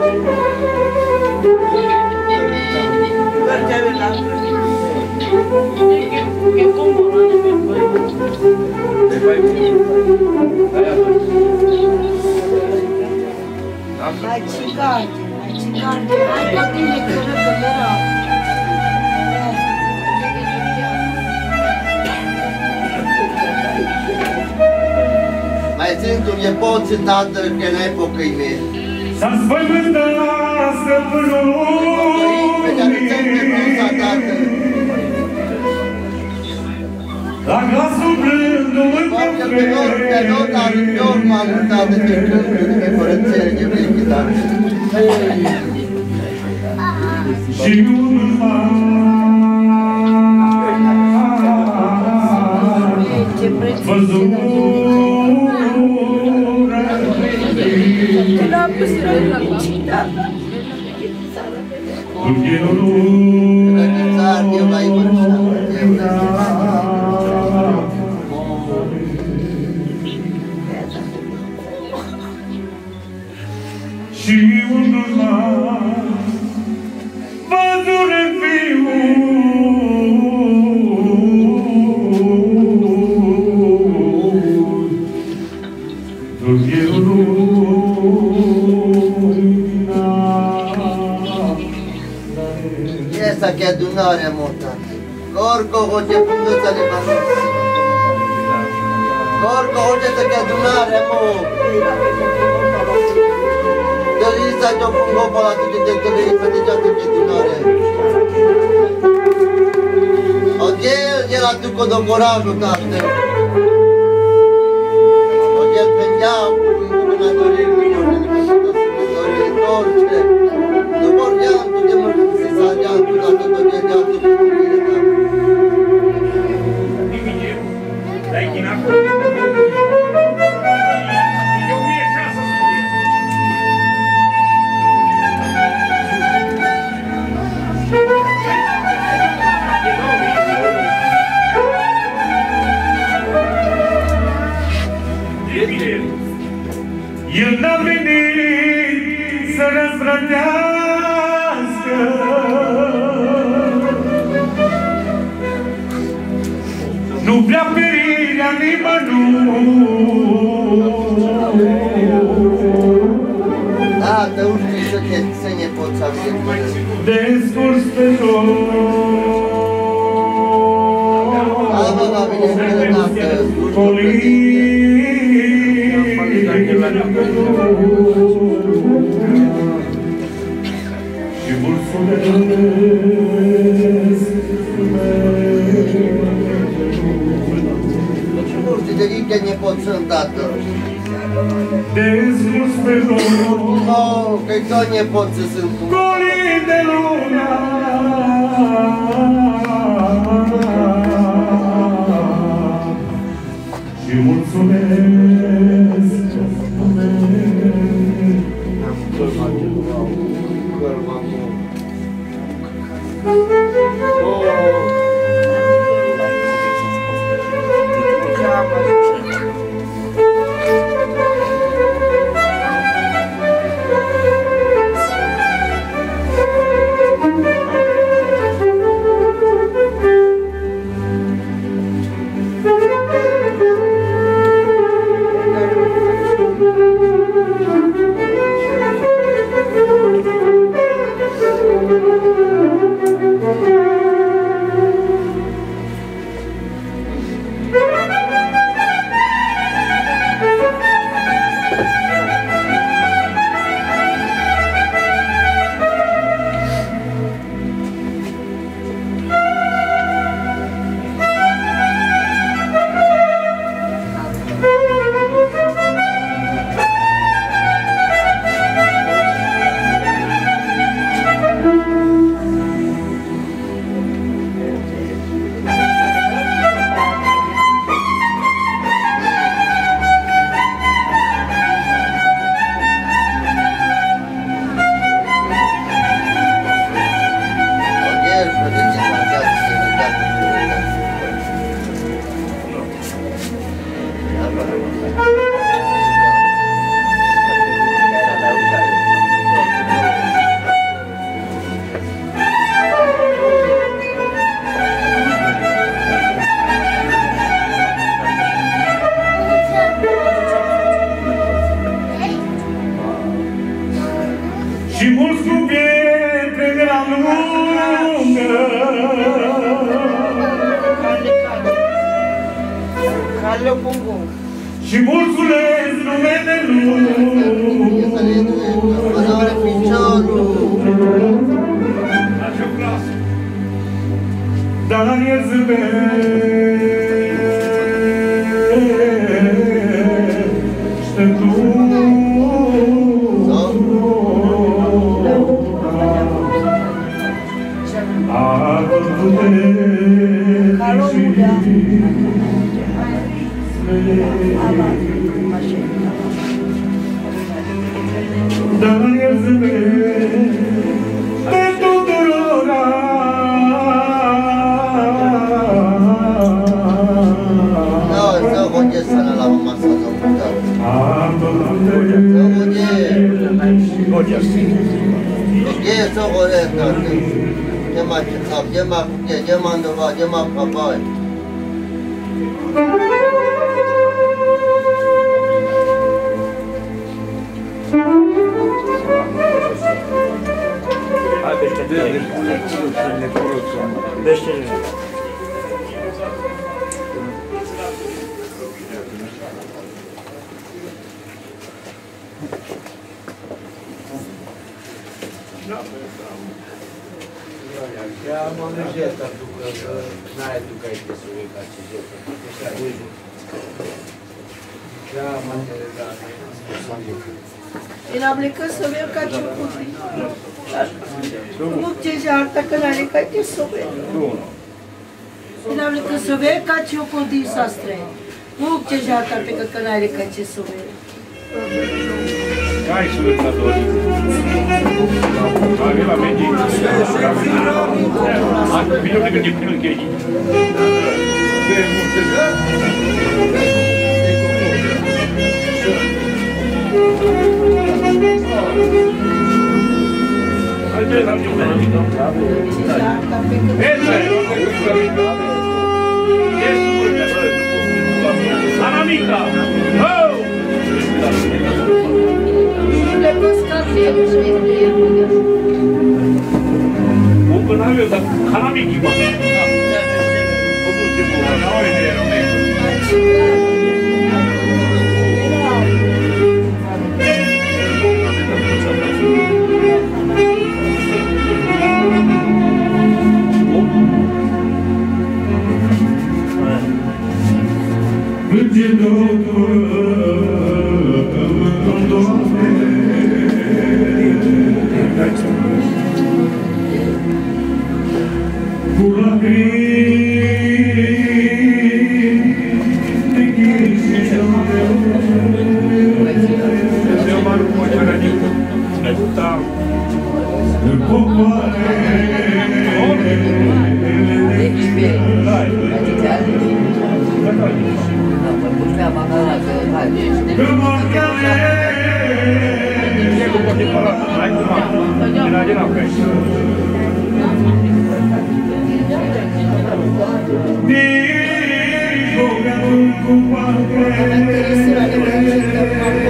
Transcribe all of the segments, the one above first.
Mai cigarde, mai cigarde. Hai ca tine că răcă era. Mai sunt un nepoț în tatăl că n-ai pocăi mie. Să spământească Pe care ți-am nepoța pânul tatăl. La glasul blândului Poate pe lor, pe lor, dar în lor m-am uitat de pe câmpul de părățele de vechi, dar Și unul Ce Porque you. Esa che adunare a monta. Gorgo hoce punduța de manus. Gorgo hoce să che adunare a mo. Dălisa ce-o pungo pe la tutte de tălisa de ce te adunare. Ogel era tu con domorago tante. Să răzvrătească Nu vrea perirea nimănui Da, te urci să te să ne poți avea. Descurs pe știu de nici ne poți sunt tată. Descurs pe Nu, că-i tot ne poți să sunt cu Colin de luna Și mulțumesc Dar le pongo. Și mulțumesc numele Lui. Adore piciorul. Dar el zâmbește się tam, nie ma, nie, nie ma nowa, nie ma papai. Hadi gidelim. Я am energia asta, tu, că n-ai tu că ai de să uiți la ce zi, că ești la uite. Da, mă Din am plecat să veu ca ce copii. Nu ce jarta că n-are ca ce să veu. Din am plecat să veu ca ce copii să străi. Nu ce jarta pe că n-are ca ce să veu. Dai su Libertadores. Ma aveva me di ma milioni che di più che gli. Anamita! 오픈 하면서 사람이 기분 Gdzie do góry, do góry, do góry. Come on, come in. itu bagi para lain cuma jenazah nak kai. Di bukan kumpulan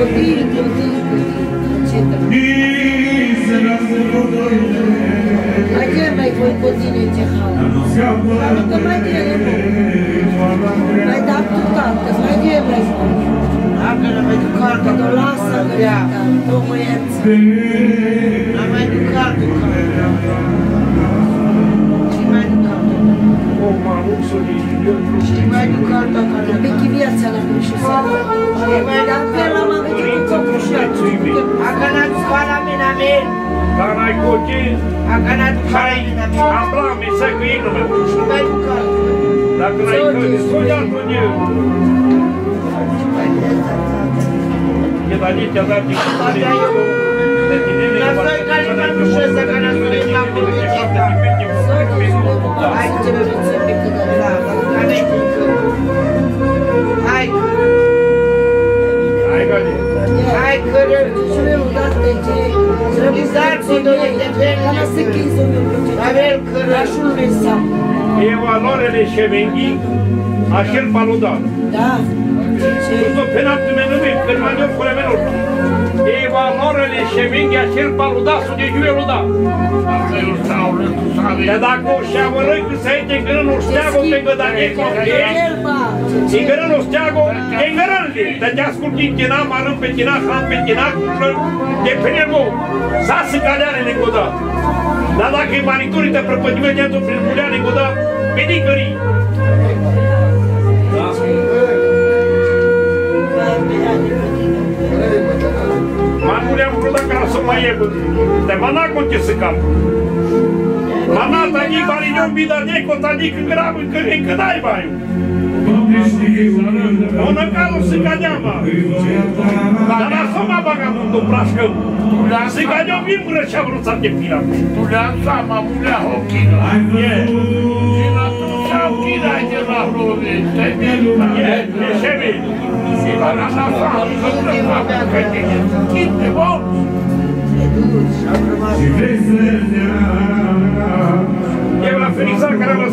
di А где мои подводили эти халы? А ну-ка, моя Айда, птуканка, злодея возьму. Mai duc cartea, o lasă că ea, o măieță. Nu mai duc cartea, Și mai duc cartea. Și mai duc cartea, că nu pe viața la mine și să Și mai da pe la mă vede cu căpușatul. Dacă n-ați spala mine, amen. Dar n-ai coche, Dacă n-ați spala hai, mine, amen. Abraham, mi sai che io non Și mai duc cartea. Dacă n-ai coche, sognato Dio. Che da lì ti ha dato i Guarda, io- La soi care mi-a dușesc, că n-a spus la publicită. Hai că ce mi-a țin pe cât de la, dar n-ai cum că. Hai că, Hai, Gali. hai că, Avem că, E valorele șevenghi, așel paludan. Da. Tutto penat me nu mi, per manio fuori meno. E valore orele și minghia cel paludasul de juelul da. Dar dacă o șeamără că să iete gărânul steagul pe gădanie, și gărânul steagul, e gărânle. Dar te ascult din tina, marâm pe tina, hram pe tina, de pe nervou. Sa să caleare negoda. Dar dacă e maniturii de prăpădime de atunci prin mulea negoda, veni cării. Te mana conte să cap. Mana ta ni bari ni un bida ni ko ta ni că grab că încă n-ai bai. Ona calo să cadeama. Dar așa mă bagam în prașcă. Să cadeam bine până ce-a vrut să te pila. Tu le-am sama, mulea hochina. E, și vezi să ne-am... E care a